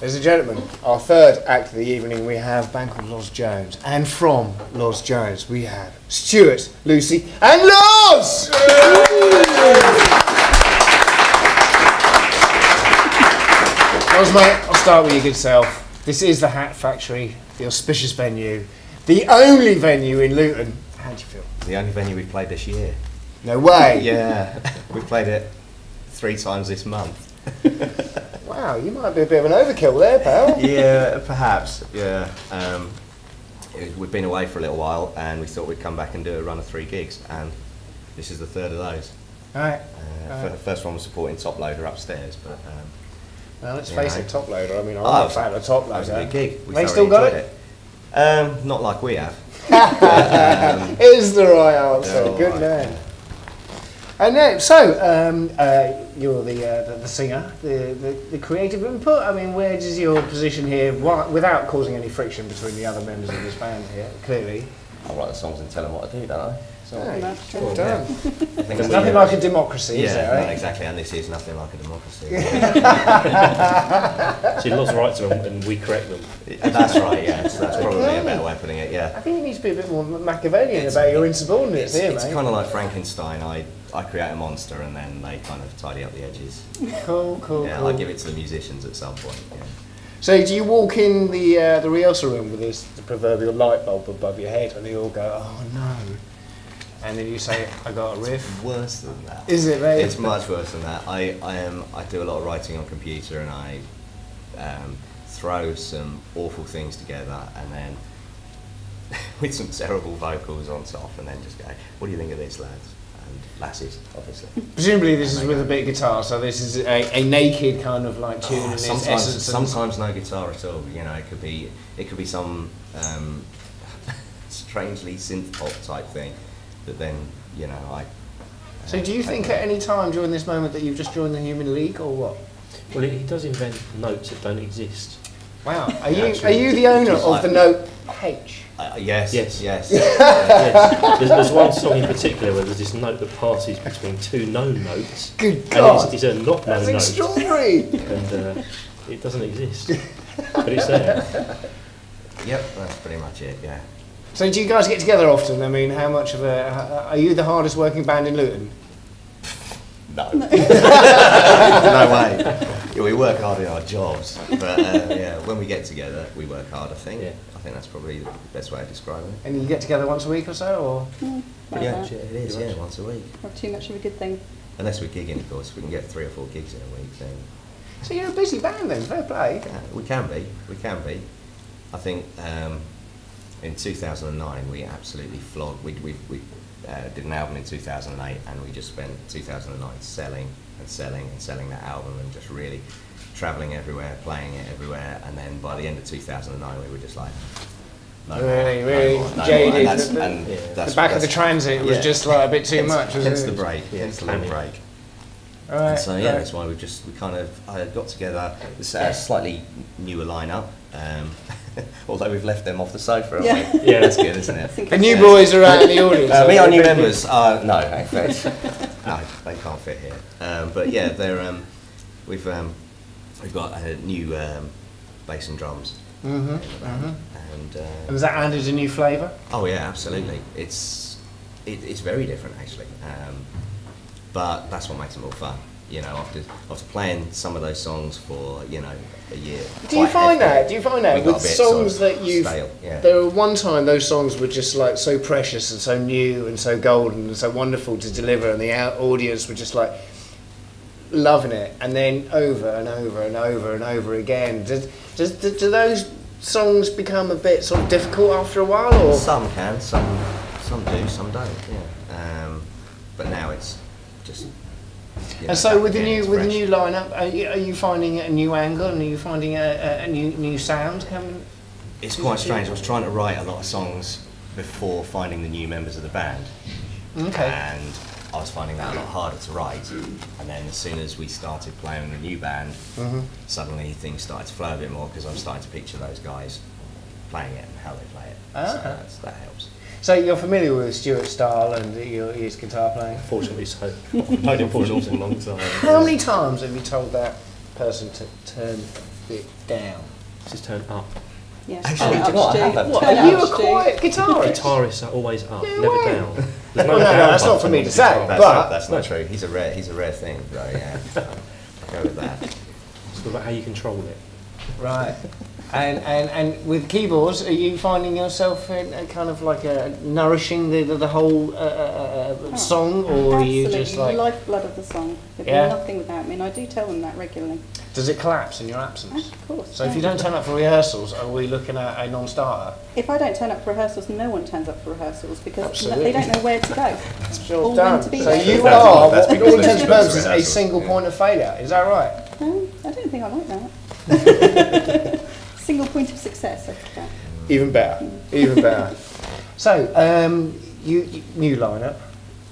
Ladies and gentlemen, our third act of the evening, we have Band called Loz Jones. And from Loz Jones, we have Stuart, Lucy, and Loz! Loz, mate, I'll start with your good self. This is the Hat Factory, the auspicious venue, the only venue in Luton. How do you feel? The only venue we've played this year. No way! Yeah, we've played it three times this month. Wow, you might be a bit of an overkill there, pal. yeah, perhaps. Yeah. Um, it- we've been away for a little while, and we thought we'd come back and do a run of three gigs, and this is the third of those. Alright, Uh, Alright. The first one was supporting Toploader upstairs, but um, well, let's face I- it, Toploader. I mean, I'm Oh, not a fan of Top that was Loader. a gig. We They still got enjoyed it? Um, not like we have. Is the right answer. Good right, man. Yeah. And now, so um, uh, you're the, uh, the the singer, the, the the creative input. I mean, where does your position here, why, without causing any friction between the other members of this band here? Clearly, I write the songs and tell them what to do, don't I? So, Hey, That's well true. done. I There's nothing like a democracy, is Yeah, there? no, eh? exactly, and this is nothing like a democracy. See, Loz writes them and we correct them. that's right, yes, that's probably a better way of putting it, yeah. I think you need to be a bit more Machiavellian It's- about your insubordinates It's, here, it's kind of like Frankenstein. I, I create a monster and then they kind of tidy up the edges. Cool, cool, yeah, cool. I give it to the musicians at some point. Yeah. So do you walk in the uh, the rehearsal room with this the proverbial light bulb above your head, and they all go, "Oh no," and then you say, "I got a riff." Worse than that. Is it, mate? It's much worse than that. I, I am I do a lot of writing on computer and I um, throw some awful things together and then with some terrible vocals on top and then just go, what do you think of this, lads? And lasses, obviously. Presumably this is with a bit of guitar, so this is a, a naked kind of like tune Oh, in its sometimes, essence. sometimes no guitar at all. You know, it could be it could be some um, strangely synth pop type thing that then you know I. So do you think at any time during this moment that you've just joined the Human League, or what? Well, he he does invent notes that don't exist. Wow, are you are you the owner of the note H? Uh, yes, Yes. yes, yes. There's, there's one song in particular where there's this note that passes between two known notes. Good And it's, it's a not known that's note. extraordinary. And uh, it doesn't exist. But it's there. Yep, that's pretty much it. Yeah. so do you guys get together often? I mean, how much of a are you the hardest working band in Luton? No. no way. Yeah, we work hard in our jobs, but uh, yeah, when we get together, we work hard. I think. Yeah. I think that's probably the best way of describing it. And you get together once a week or so, or Like yeah, that. it is. Yeah, once a week. Not too much of a good thing. Unless we're gigging, of course. If we can get three or four gigs in a week, then so you're a busy band then. Fair play. Yeah, we can be. We can be. I think um, in 2009 we absolutely flogged. We, we, we uh, did an album in 2008 and we just spent 2009 selling and selling and selling that album and just really travelling everywhere, playing it everywhere. And then by the end of 2009 we were just like, no more, Really, no really more, no more. jaded. And that's, The- and Yeah. that's, the back of the that's- transit was just like a bit too hence, much. wasn't Hence it? the break. Yeah, hence the little planning. break. All right, And so yeah, right. that's why we just we kind of I got together this uh, slightly newer lineup. Um, although we've left them off the sofa, Yeah. haven't we? Yeah. that's good, isn't it? The it's- new boys are out in the audience. Uh, so me, our new they're- members, uh, no, no, they can't fit here. Um, but yeah, they're um, we've um, we've got a new um, bass and drums, Mhm, the mhm. and uh, And has that added a new flavour? Oh yeah, absolutely. It's it, it's very different actually, um, but that's what makes it more fun. You know, after after playing some of those songs for you know a year. Do you find that? Do you find that with songs sort of that you've stale, yeah. there were one time those songs were just like so precious and so new and so golden and so wonderful to deliver, and the audience were just like loving it, and then over and over and over and over again. Does, does, do, do those songs become a bit sort of difficult after a while, or Some can, some some do, some don't. Yeah. Um, but now it's just. you know, And so with the new with the new lineup, are you, are you finding a new angle and are you finding a, a, a new new sound coming? It's quite strange. I was trying to write a lot of songs before finding the new members of the band. Okay. And I was finding that a lot harder to write. And then as soon as we started playing the new band, Mhm. suddenly things started to flow a bit more because I'm starting to picture those guys playing it and how they play it. Ah, so okay. that helps. So you're familiar with Stuart's style and your, his guitar playing? Fortunately so. I've known him for an awful long time. How many times have you told that person to turn it down? This is turned up. Yes. Actually, oh, turn do you know what? I haven't. What, are you a quiet guitarist? Guitarists are always up, No never way. down. There's Well, no, no, that's not for me to say, guitar. That's, but- not, that's not true. He's a rare, he's a rare thing, though. Yeah, go with that. It's all about how you control it. Right. And, and, and with keyboards, are you finding yourself in a kind of like a nourishing the, the, the whole uh, uh, uh, Oh, song, or are you Absolutely, just like, lifeblood of the song. There'd Yeah. be nothing without me, and I do tell them that regularly. does it collapse in your absence? Of course. So if you don't turn up for rehearsals, are we looking at a non-starter? If I don't turn up for rehearsals, no one turns up for rehearsals because Absolutely. they don't know where to go. Sure All done. meant to be So there. you That's- are, what, because all they intents and should go to purposes, a single yeah. point of failure. Is that right? No, I don't think I like that. Single point of success, I that. Even better. Even better. So, um, you, you new lineup,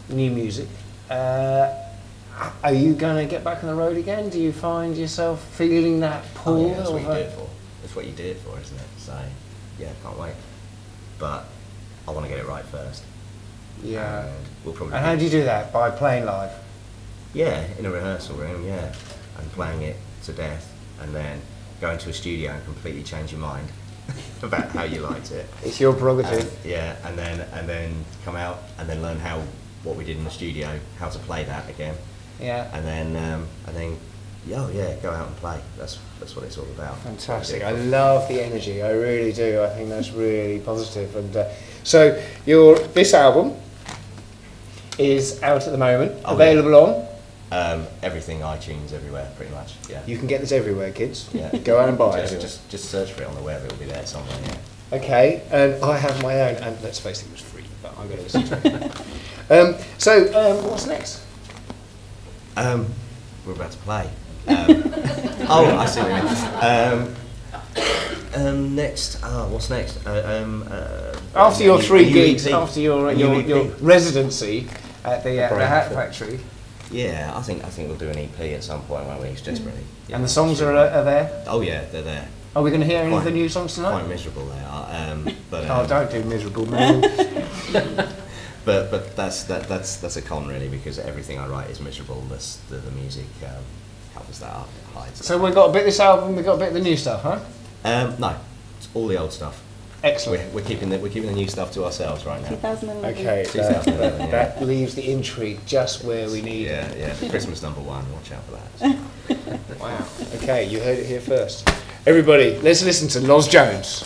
new music. Uh, are you going to get back on the road again? Do you find yourself feeling that Oh, pull? yeah, that's what you do it for. That's what you do it for, isn't it? So, yeah, can't wait. But I want to get it right first. Yeah. And we'll probably. And how do you do that? By playing live? Yeah, in a rehearsal room, yeah, and playing it to death, and then go into a studio and completely change your mind about how you liked it. It's your And, prerogative. yeah, and then and then come out and then learn how what we did in the studio, how to play that again, Yeah. and then um, and then oh yeah, go out and play. That's that's what it's all about. Fantastic. I love the energy. I really do. I think that's really positive. And uh, so, your this album is out at the moment, Oh, available on. Um, everything, iTunes, everywhere, pretty much. Yeah. You can get this everywhere, kids. yeah. Go out and buy just, it. Just just search for it on the web. It'll be there somewhere. Yeah. Okay, and I have my own, and let's face it, it was free, but I'm going to listen to it. um, so, um, what's next? Um, we're about to play. Um, oh, I see what you mean. Um, um, next, oh, what's next? Uh, um, uh, After your three gigs, after your your, your residency at the, uh, the Hat. Factory, Yeah, I think I think we'll do an EP at some point, won't we? It's desperately. Yeah, and the songs are, uh, are there. Oh yeah, they're there. Are we going to hear any of the new songs tonight? Quite miserable they are. Um, but Oh, um, don't do miserable, man. but but that's that that's that's a con really because everything I write is miserable. This the, the music um, covers that up, hides. so we've got a bit of this album, we've got a bit of the new stuff, huh? um, no, it's all the old stuff. Excellent. We're, we're keeping the we're keeping the new stuff to ourselves right now. 2011. Okay, that, 2011, yeah. that leaves the intrigue just where we need Yeah, it. yeah. Christmas number one. Watch out for that. Wow. Okay, you heard it here first. Everybody, let's listen to Loz Jones.